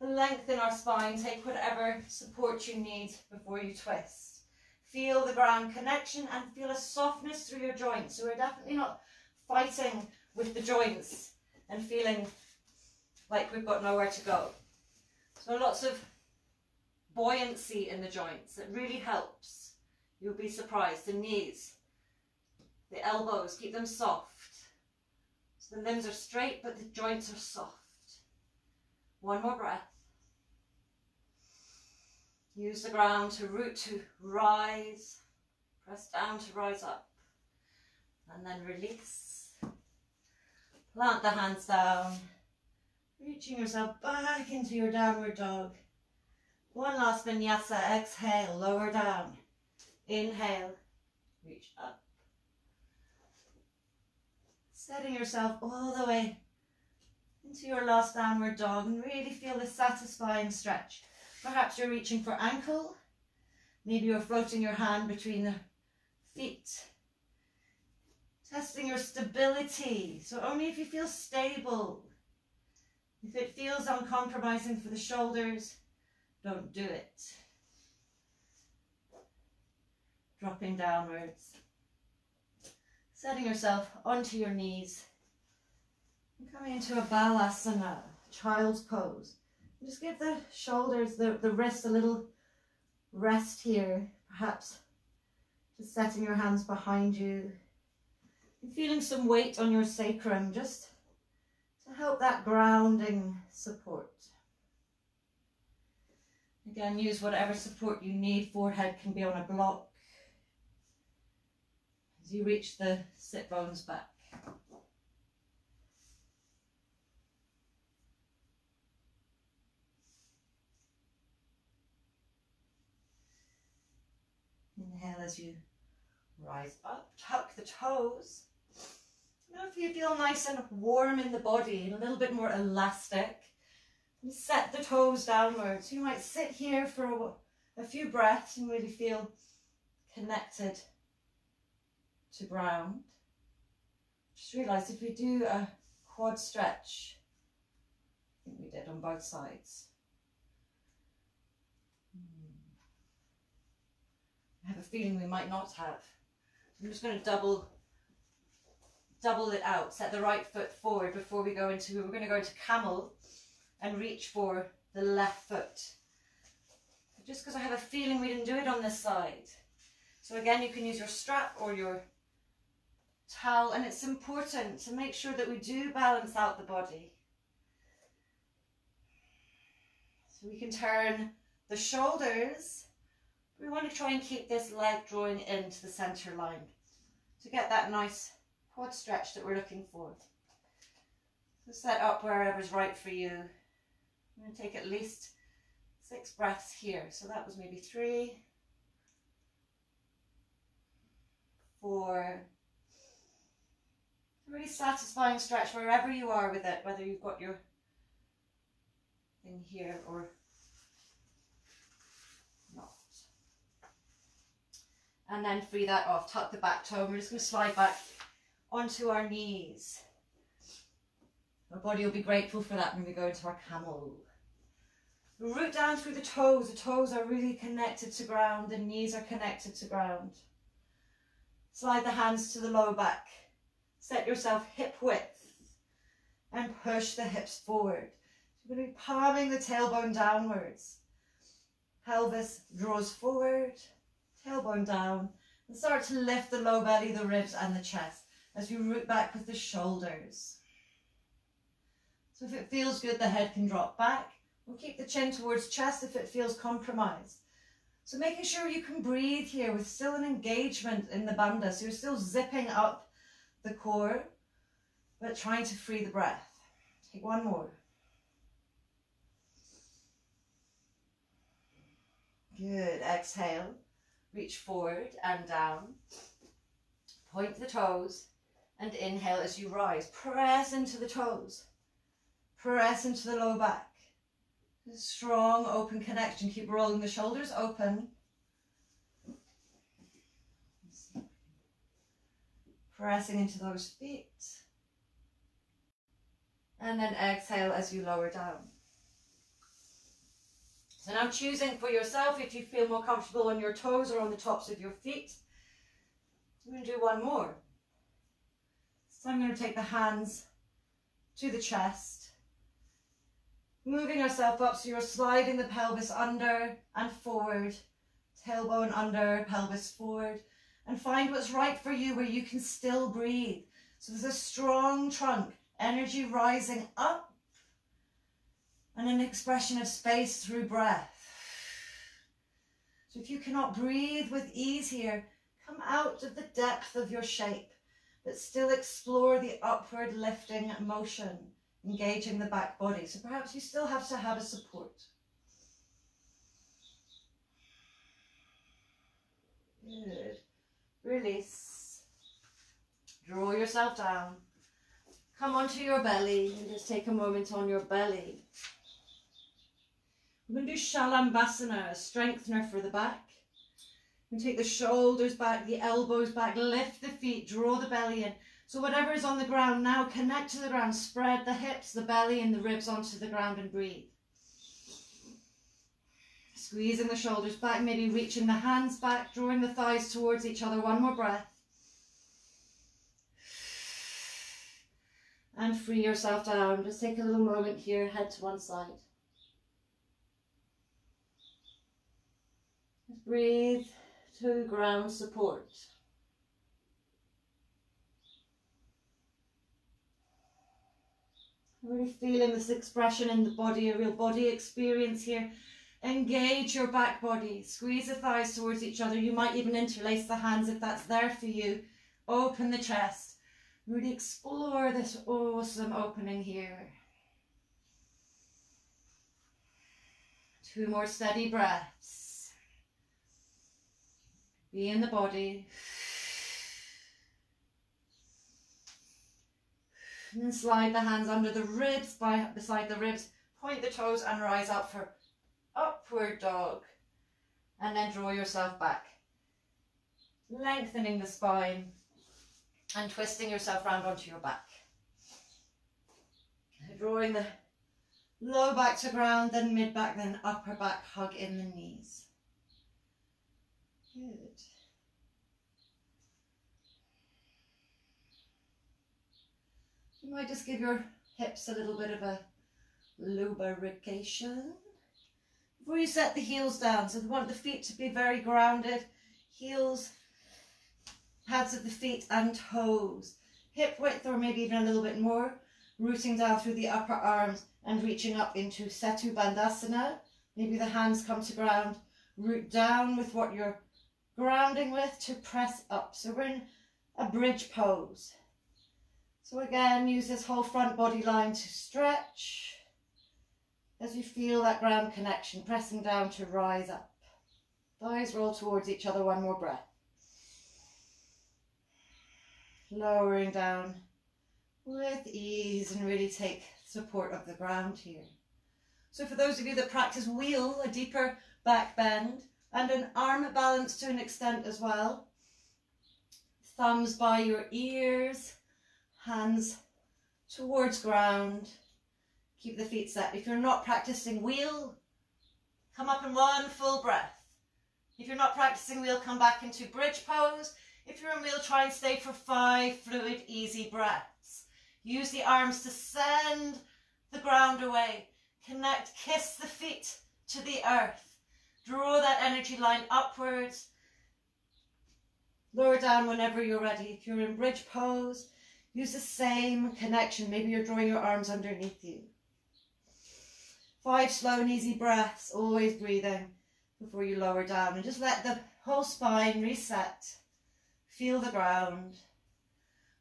The length in our spine, take whatever support you need before you twist. Feel the ground connection and feel a softness through your joints. So we're definitely not fighting with the joints and feeling like we've got nowhere to go. So lots of buoyancy in the joints. It really helps. You'll be surprised. The knees, the elbows, keep them soft. So the limbs are straight, but the joints are soft. One more breath. Use the ground to root to rise. Press down to rise up. And then release. Plant the hands down. Reaching yourself back into your downward dog. One last vinyasa. Exhale, lower down. Inhale, reach up. Setting yourself all the way into your last downward dog and really feel the satisfying stretch. Perhaps you're reaching for ankle. Maybe you're floating your hand between the feet. Testing your stability. So only if you feel stable. If it feels uncompromising for the shoulders, don't do it. Dropping downwards. Setting yourself onto your knees. And coming into a balasana, child's pose. Just give the shoulders, the, the wrist a little rest here. Perhaps just setting your hands behind you. And feeling some weight on your sacrum just help that grounding support. Again, use whatever support you need. Forehead can be on a block. As you reach the sit bones back. Inhale as you rise up, tuck the toes. Now if you feel nice and warm in the body and a little bit more elastic, set the toes downwards. You might sit here for a, a few breaths and really feel connected to ground. Just realise if we do a quad stretch, I think we did on both sides. Hmm. I have a feeling we might not have. I'm just going to double double it out. Set the right foot forward before we go into, we're going to go into camel and reach for the left foot. Just because I have a feeling we didn't do it on this side. So again, you can use your strap or your towel and it's important to make sure that we do balance out the body. So we can turn the shoulders we want to try and keep this leg drawing into the centre line to get that nice quad stretch that we're looking for. So set up wherever's right for you. I'm going to take at least six breaths here. So that was maybe three, four. Really satisfying stretch wherever you are with it, whether you've got your thing here or not. and then free that off. Tuck the back toe. We're just going to slide back onto our knees. Our body will be grateful for that when we go into our camel. Root down through the toes. The toes are really connected to ground. The knees are connected to ground. Slide the hands to the low back. Set yourself hip width and push the hips forward. So You're going to be palming the tailbone downwards. Pelvis draws forward tailbone down, and start to lift the low belly, the ribs and the chest as you root back with the shoulders. So if it feels good, the head can drop back. We'll keep the chin towards chest if it feels compromised. So making sure you can breathe here with still an engagement in the bandha. So you're still zipping up the core, but trying to free the breath. Take one more. Good. Exhale. Reach forward and down. Point the toes and inhale as you rise. Press into the toes. Press into the low back. Strong open connection. Keep rolling the shoulders open. Pressing into those feet. And then exhale as you lower down. So now choosing for yourself if you feel more comfortable on your toes or on the tops of your feet. I'm going to do one more. So I'm going to take the hands to the chest Moving yourself up so you're sliding the pelvis under and forward, tailbone under, pelvis forward, and find what's right for you where you can still breathe. So there's a strong trunk, energy rising up, and an expression of space through breath. So if you cannot breathe with ease here, come out of the depth of your shape, but still explore the upward lifting motion engaging the back body. So perhaps you still have to have a support. Good. Release. Draw yourself down. Come onto your belly and just take a moment on your belly. We're going to do Shalabhasana, a strengthener for the back. Take the shoulders back, the elbows back, lift the feet, draw the belly in. So whatever is on the ground now, connect to the ground. Spread the hips, the belly and the ribs onto the ground and breathe. Squeezing the shoulders back, maybe reaching the hands back, drawing the thighs towards each other. One more breath. And free yourself down. Just take a little moment here, head to one side. Just breathe to ground support. Really feeling this expression in the body, a real body experience here. Engage your back body. Squeeze the thighs towards each other. You might even interlace the hands if that's there for you. Open the chest. Really explore this awesome opening here. Two more steady breaths. Be in the body. And slide the hands under the ribs, by, beside the ribs. Point the toes and rise up for upward dog. And then draw yourself back. Lengthening the spine and twisting yourself round onto your back. Drawing the low back to ground, then mid back, then upper back, hug in the knees. Good. You might just give your hips a little bit of a lubrication. Before you set the heels down, so we want the feet to be very grounded. Heels, pads of the feet and toes. Hip width or maybe even a little bit more. Rooting down through the upper arms and reaching up into Setu Bandhasana. Maybe the hands come to ground. Root down with what you're grounding with to press up. So we're in a bridge pose. So again, use this whole front body line to stretch as you feel that ground connection, pressing down to rise up. Thighs roll towards each other, one more breath. Lowering down with ease and really take support of the ground here. So for those of you that practice wheel, a deeper back bend and an arm balance to an extent as well. Thumbs by your ears, hands towards ground. Keep the feet set. If you're not practicing wheel, come up in one full breath. If you're not practicing wheel, come back into bridge pose. If you're in wheel, try and stay for five fluid, easy breaths. Use the arms to send the ground away. Connect, kiss the feet to the earth. Draw that energy line upwards. Lower down whenever you're ready. If you're in bridge pose, Use the same connection. Maybe you're drawing your arms underneath you. Five slow and easy breaths, always breathing. before you lower down and just let the whole spine reset. Feel the ground.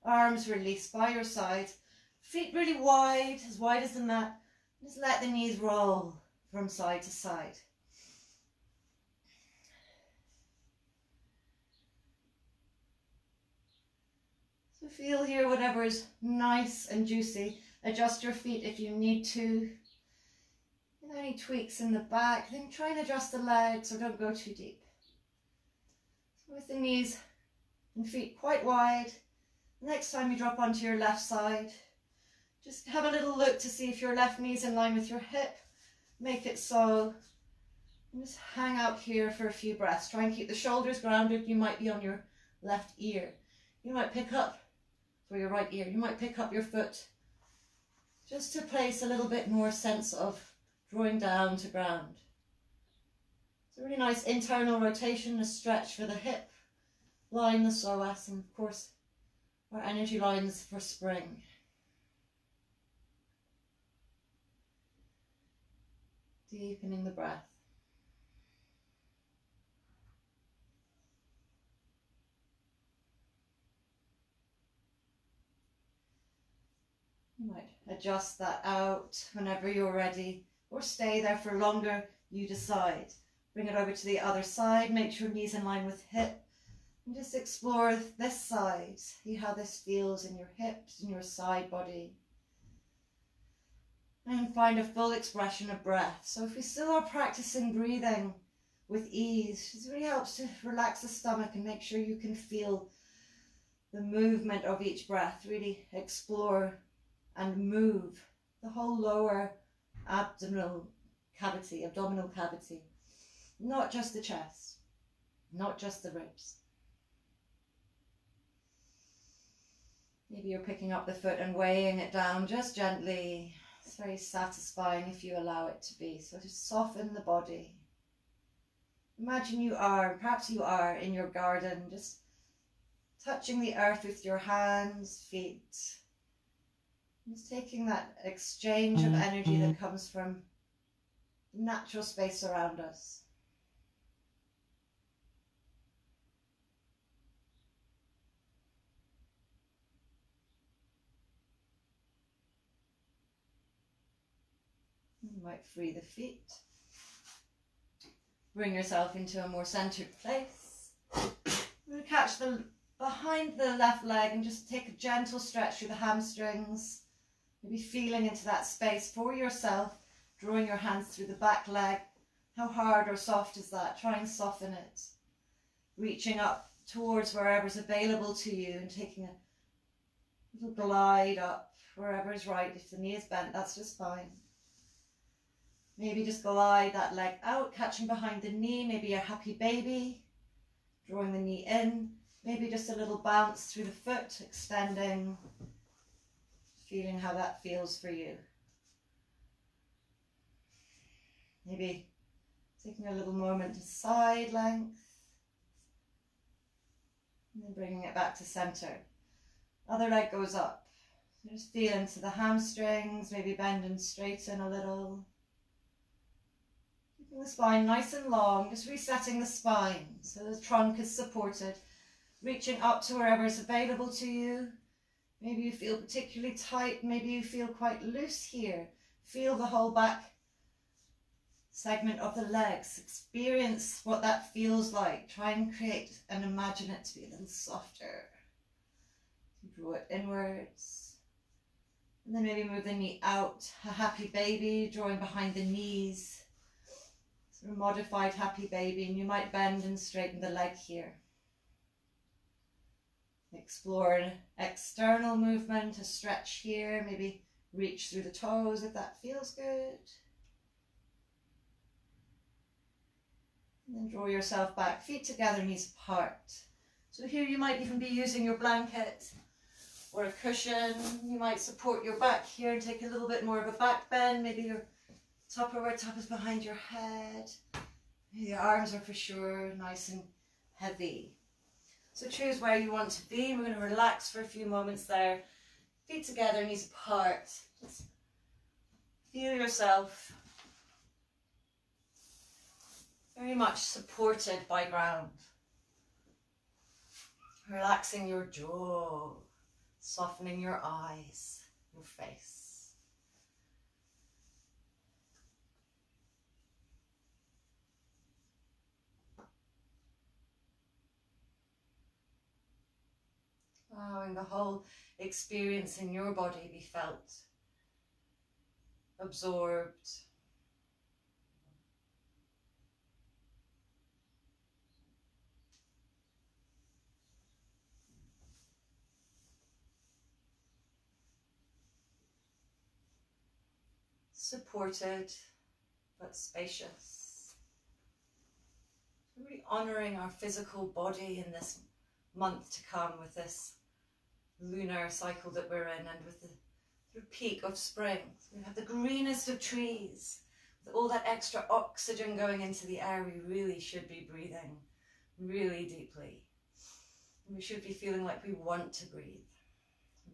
Arms released by your side. Feet really wide, as wide as the mat. Just let the knees roll from side to side. Feel here whatever is nice and juicy. Adjust your feet if you need to. Any tweaks in the back, then try and adjust the legs or don't go too deep. So with the knees and feet quite wide. Next time you drop onto your left side, just have a little look to see if your left knee is in line with your hip. Make it so. And just hang out here for a few breaths. Try and keep the shoulders grounded. You might be on your left ear. You might pick up for your right ear. You might pick up your foot just to place a little bit more sense of drawing down to ground. It's a really nice internal rotation, a stretch for the hip line, the psoas, and of course our energy lines for spring. Deepening the breath. You might adjust that out whenever you're ready or stay there for longer, you decide. Bring it over to the other side, make sure knees in line with hip. And just explore this side. See how this feels in your hips, in your side body. And find a full expression of breath. So if we still are practicing breathing with ease, it really helps to relax the stomach and make sure you can feel the movement of each breath. Really explore and move the whole lower abdominal cavity, abdominal cavity. Not just the chest, not just the ribs. Maybe you're picking up the foot and weighing it down just gently. It's very satisfying if you allow it to be. So just soften the body. Imagine you are, perhaps you are in your garden, just touching the earth with your hands, feet, just taking that exchange of energy that mm-hmm. comes from natural space around us. You might free the feet. Bring yourself into a more centered place. Catch the behind the left leg and just take a gentle stretch through the hamstrings Maybe feeling into that space for yourself, drawing your hands through the back leg. How hard or soft is that? Try and soften it. Reaching up towards wherever's available to you and taking a little glide up wherever is right. If the knee is bent, that's just fine. Maybe just glide that leg out, catching behind the knee, maybe a happy baby, drawing the knee in, maybe just a little bounce through the foot, extending feeling how that feels for you. Maybe taking a little moment to side length and then bringing it back to center. Other leg goes up. just feel into the hamstrings, maybe bend and straighten a little. Keeping the spine nice and long, just resetting the spine so the trunk is supported. Reaching up to wherever is available to you. Maybe you feel particularly tight, maybe you feel quite loose here. Feel the whole back segment of the legs. Experience what that feels like. Try and create and imagine it to be a little softer. Draw it inwards. And then maybe move the knee out. A happy baby, drawing behind the knees. Sort of modified happy baby. And you might bend and straighten the leg here. Explore an external movement, a stretch here, maybe reach through the toes if that feels good. And then draw yourself back, feet together, knees apart. So here you might even be using your blanket or a cushion. You might support your back here and take a little bit more of a back bend. Maybe your our top is behind your head. Your arms are for sure nice and heavy. So choose where you want to be. We're going to relax for a few moments there. Feet together, knees apart. Just feel yourself. very much supported by ground. Relaxing your jaw, softening your eyes, your face. Allowing the whole experience in your body be felt, absorbed. Supported but spacious. Really honouring our physical body in this month to come with this lunar cycle that we're in and with the, peak of spring. So we have the greenest of trees with all that extra oxygen going into the air we really should be breathing really deeply. We should be feeling like we want to breathe.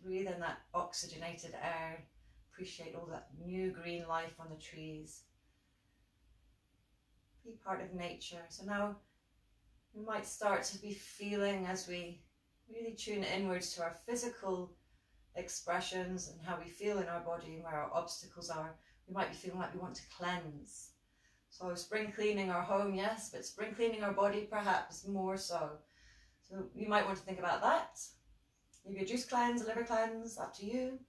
Breathe in that oxygenated air. Appreciate all that new green life on the trees. Be part of nature. So now we might start to be feeling as we really tune inwards to our physical expressions and how we feel in our body and where our obstacles are. We might be feeling like we want to cleanse. So spring cleaning our home, yes, but spring cleaning our body perhaps more so. So you might want to think about that. Maybe a juice cleanse, a liver cleanse, up to you.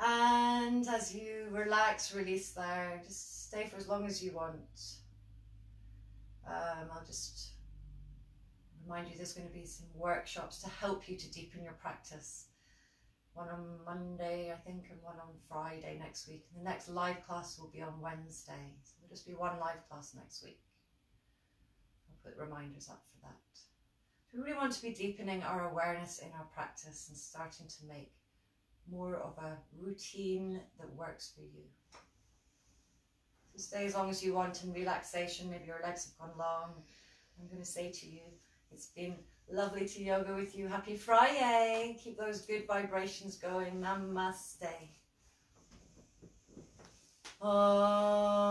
And as you relax, release there, just stay for as long as you want. Um, I'll just remind you there's going to be some workshops to help you to deepen your practice. One on Monday, I think, and one on Friday next week. And the next live class will be on Wednesday. So there'll just be one live class next week. I'll put reminders up for that. We really want to be deepening our awareness in our practice and starting to make more of a routine that works for you. So stay as long as you want in relaxation. Maybe your legs have gone long. I'm going to say to you, it's been lovely to yoga with you. Happy Friday. Keep those good vibrations going. Namaste. Om.